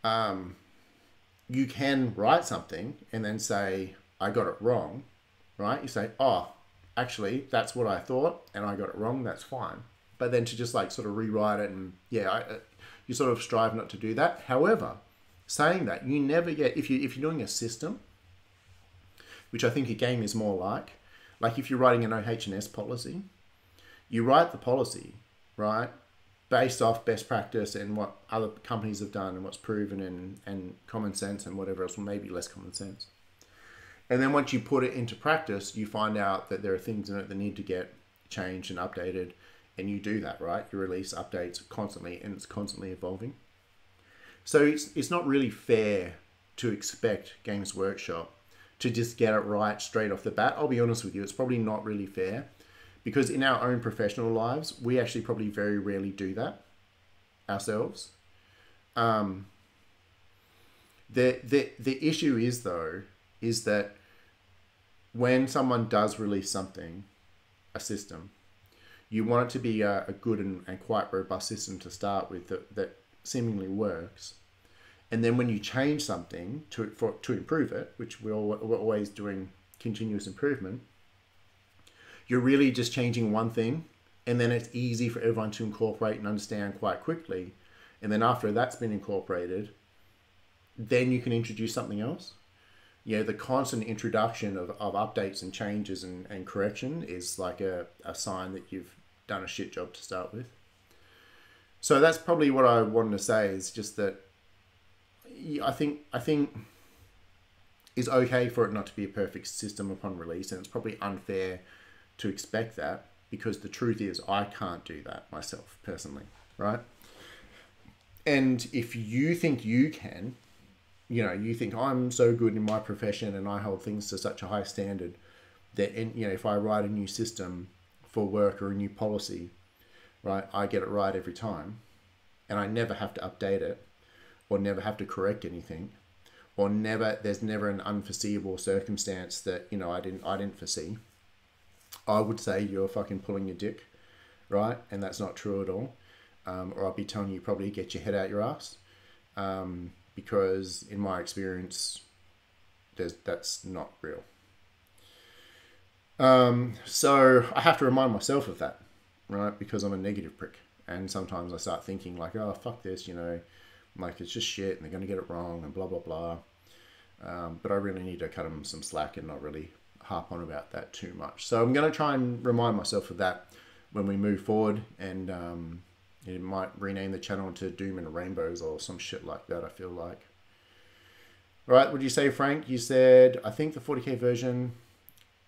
Um, you can write something and then say, I got it wrong, right? You say, oh, actually, that's what I thought and I got it wrong, that's fine. But then to just like sort of rewrite it and yeah, I, uh, you sort of strive not to do that. However, saying that, you never get, if, you, if you're doing a system, which I think a game is more like, like if you're writing an OH&S policy, you write the policy, right? based off best practice and what other companies have done and what's proven and, and common sense and whatever else, or maybe less common sense. And then once you put it into practice, you find out that there are things in it that need to get changed and updated. And you do that, right? You release updates constantly and it's constantly evolving. So it's, it's not really fair to expect Games Workshop to just get it right straight off the bat. I'll be honest with you, it's probably not really fair because in our own professional lives, we actually probably very rarely do that ourselves. Um, the, the, the issue is, though, is that when someone does release something, a system, you want it to be a, a good and, and quite robust system to start with that, that seemingly works. And then when you change something to, for, to improve it, which we're, we're always doing continuous improvement, you're really just changing one thing and then it's easy for everyone to incorporate and understand quite quickly. And then after that's been incorporated, then you can introduce something else. Know, the constant introduction of, of updates and changes and, and correction is like a, a sign that you've done a shit job to start with. So that's probably what I wanted to say is just that I think I think it's okay for it not to be a perfect system upon release, and it's probably unfair to expect that because the truth is I can't do that myself personally, right? And if you think you can, you know, you think I'm so good in my profession and I hold things to such a high standard that, you know, if I write a new system for work or a new policy, right, I get it right every time and I never have to update it or never have to correct anything or never, there's never an unforeseeable circumstance that, you know, I didn't, I didn't foresee I would say you're fucking pulling your dick, right? And that's not true at all. Um, or I'll be telling you probably get your head out your ass. Um, because in my experience, there's, that's not real. Um, so I have to remind myself of that, right? Because I'm a negative prick. And sometimes I start thinking like, oh, fuck this, you know, like it's just shit and they're going to get it wrong and blah, blah, blah. Um, but I really need to cut them some slack and not really harp on about that too much. So I'm going to try and remind myself of that when we move forward, and um, it might rename the channel to Doom and Rainbows or some shit like that. I feel like. All right, would you say, Frank? You said I think the 40k version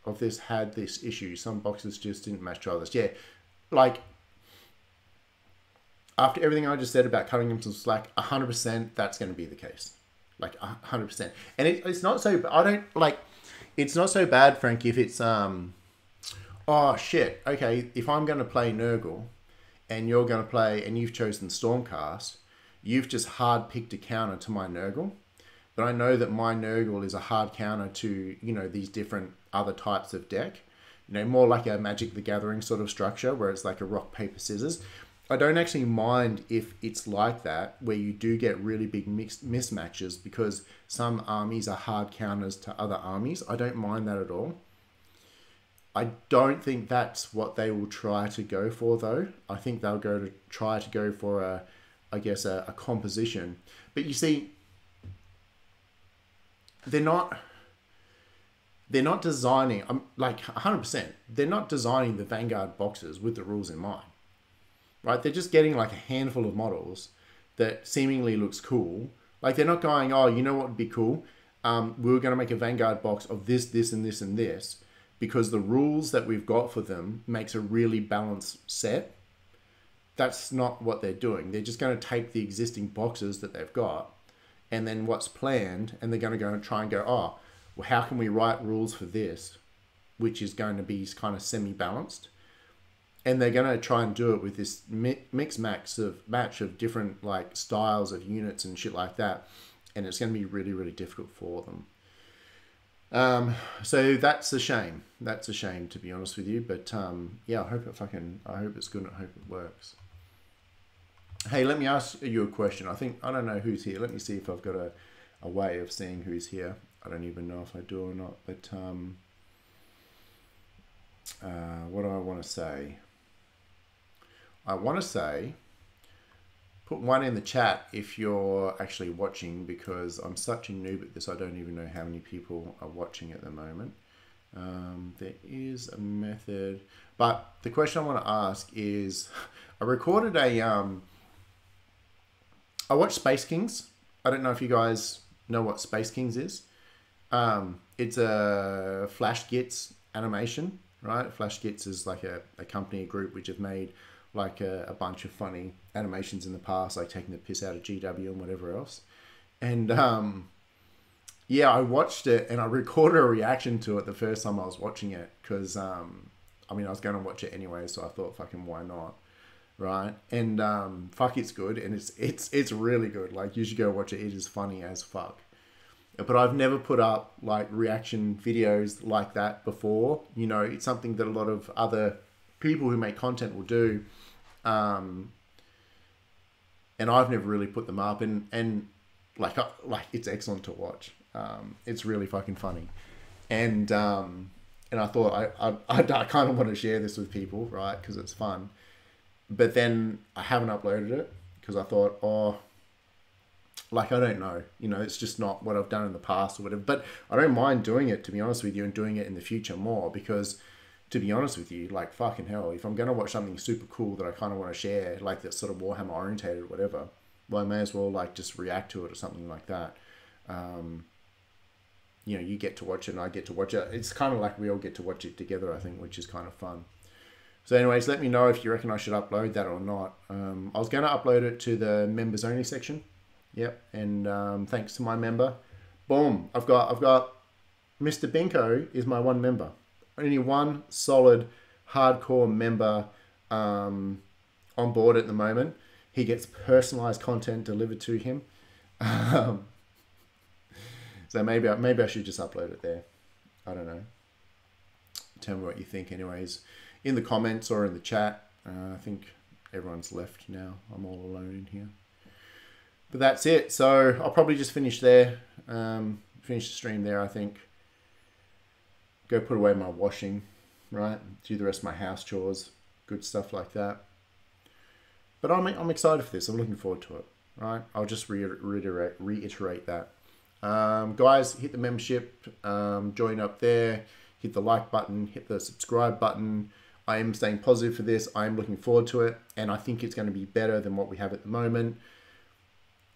of this had this issue. Some boxes just didn't match others. Yeah, like after everything I just said about cutting them some slack, 100% that's going to be the case. Like 100%. And it, it's not so, I don't like it's not so bad, Frank, if it's um oh shit, okay, if I'm gonna play Nurgle and you're gonna play and you've chosen Stormcast, you've just hard picked a counter to my Nurgle. But I know that my Nurgle is a hard counter to, you know, these different other types of deck. You know, more like a Magic the Gathering sort of structure where it's like a rock, paper, scissors. I don't actually mind if it's like that, where you do get really big mixed mismatches because some armies are hard counters to other armies. I don't mind that at all. I don't think that's what they will try to go for, though. I think they'll go to try to go for a, I guess, a, a composition. But you see, they're not. They're not designing. I'm like 100%. They're not designing the Vanguard boxes with the rules in mind right? They're just getting like a handful of models that seemingly looks cool. Like they're not going, oh, you know what would be cool? Um, we are going to make a Vanguard box of this, this, and this, and this because the rules that we've got for them makes a really balanced set. That's not what they're doing. They're just going to take the existing boxes that they've got and then what's planned, and they're going to go and try and go, oh, well, how can we write rules for this, which is going to be kind of semi balanced? and they're going to try and do it with this mi- mix max of match of different like styles of units and shit like that and it's going to be really really difficult for them um, so that's a shame. That's a shame to be honest with you but um, yeah i hope it fucking i hope it's good i hope it works. Hey let me ask you a question. I think i don't know who's here. Let me see if i've got a, a way of seeing who's here. I don't even know if i do or not but um, uh, what do i want to say? I want to say, put one in the chat if you're actually watching because I'm such a noob at this, I don't even know how many people are watching at the moment. Um, there is a method, but the question I want to ask is I recorded a. Um, I watched Space Kings. I don't know if you guys know what Space Kings is. Um, it's a Flash Gits animation, right? Flash Gits is like a, a company, a group which have made like a, a, bunch of funny animations in the past, like taking the piss out of GW and whatever else. And um, yeah, I watched it and I recorded a reaction to it the first time I was watching it because um, I mean I was going to watch it anyway, so I thought fucking why not, right? And um, fuck, it's good and it's it's it's really good. Like you should go watch it. It is funny as fuck. But I've never put up like reaction videos like that before. You know, it's something that a lot of other people who make content will do um, and I've never really put them up, and and like like it's excellent to watch. Um, it's really fucking funny, and um, and I thought I I, I, I kind of want to share this with people, right? Because it's fun. But then I haven't uploaded it because I thought, oh, like I don't know, you know, it's just not what I've done in the past or whatever. But I don't mind doing it to be honest with you, and doing it in the future more because to be honest with you, like fucking hell, if I'm gonna watch something super cool that I kind of want to share, like that's sort of Warhammer orientated or whatever, well, I may as well like just react to it or something like that. Um, you know, you get to watch it and I get to watch it. It's kind of like we all get to watch it together, I think, which is kind of fun. So, anyways, let me know if you reckon I should upload that or not. Um, I was going to upload it to the members only section. Yep, and um, thanks to my member, boom, I've got I've got Mr. Binko is my one member only one solid hardcore member um, on board at the moment. He gets personalized content delivered to him. Um, so maybe I, maybe I should just upload it there. I don't know. Tell me what you think, anyways, in the comments or in the chat. Uh, I think everyone's left now. I'm all alone in here. But that's it. So I'll probably just finish there. Um, finish the stream there. I think go put away my washing, right? Do the rest of my house chores, good stuff like that. But I'm, I'm excited for this. I'm looking forward to it, right? I'll just reiterate, reiterate that. Um, guys, hit the membership, um, join up there, hit the like button, hit the subscribe button. I am staying positive for this. I am looking forward to it, and I think it's going to be better than what we have at the moment.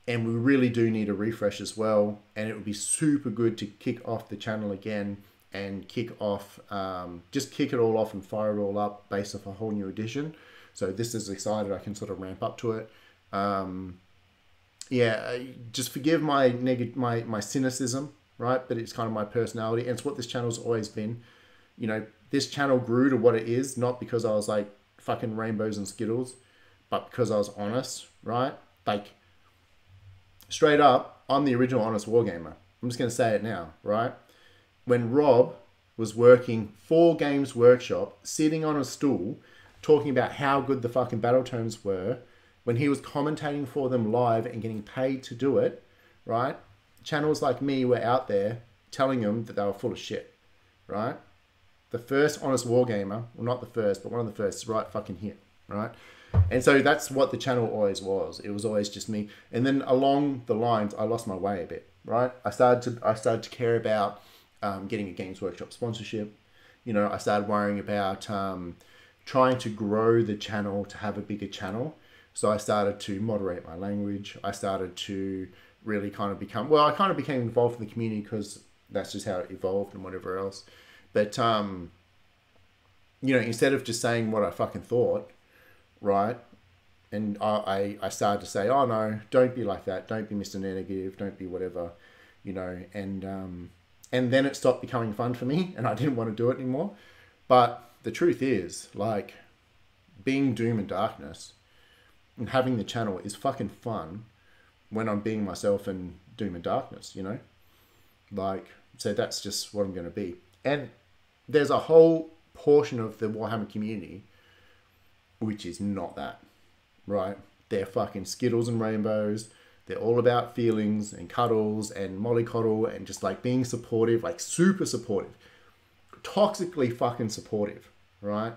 And we really do need a refresh as well. And it would be super good to kick off the channel again and kick off, um, just kick it all off and fire it all up based off a whole new edition. So this is excited. I can sort of ramp up to it. Um, yeah, just forgive my neg- my my cynicism, right? But it's kind of my personality, and it's what this channel's always been. You know, this channel grew to what it is not because I was like fucking rainbows and skittles, but because I was honest, right? Like straight up, I'm the original honest wargamer. I'm just gonna say it now, right? When Rob was working for Games Workshop, sitting on a stool, talking about how good the fucking battle tomes were, when he was commentating for them live and getting paid to do it, right? Channels like me were out there telling them that they were full of shit, right? The first honest wargamer, well, not the first, but one of the first, right fucking here, right? And so that's what the channel always was. It was always just me. And then along the lines, I lost my way a bit, right? I started to I started to care about um, getting a Games Workshop sponsorship. You know, I started worrying about um, trying to grow the channel to have a bigger channel. So I started to moderate my language. I started to really kind of become well. I kind of became involved in the community because that's just how it evolved and whatever else. But um, you know, instead of just saying what I fucking thought, right? And I, I, I started to say, oh no, don't be like that. Don't be Mr. Negative. Don't be whatever, you know. And um, and then it stopped becoming fun for me and I didn't want to do it anymore. But the truth is, like, being Doom and Darkness and having the channel is fucking fun when I'm being myself and Doom and Darkness, you know? Like, so that's just what I'm going to be. And there's a whole portion of the Warhammer community which is not that, right? They're fucking Skittles and rainbows. They're all about feelings and cuddles and mollycoddle and just like being supportive, like super supportive, toxically fucking supportive, right?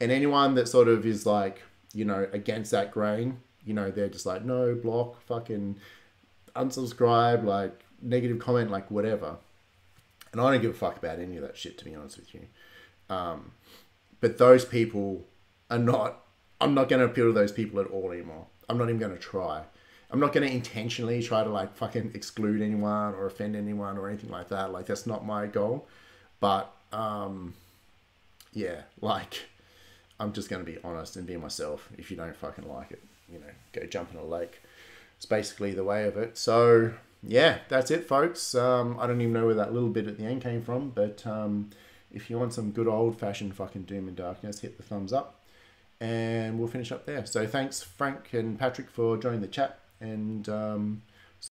And anyone that sort of is like, you know, against that grain, you know, they're just like, no, block, fucking unsubscribe, like negative comment, like whatever. And I don't give a fuck about any of that shit, to be honest with you. Um, but those people are not, I'm not going to appeal to those people at all anymore. I'm not even going to try. I'm not going to intentionally try to like fucking exclude anyone or offend anyone or anything like that. Like that's not my goal. But um, yeah, like I'm just going to be honest and be myself. If you don't fucking like it, you know, go jump in a lake. It's basically the way of it. So yeah, that's it, folks. Um, I don't even know where that little bit at the end came from, but um, if you want some good old fashioned fucking doom and darkness, hit the thumbs up, and we'll finish up there. So thanks, Frank and Patrick, for joining the chat, and um,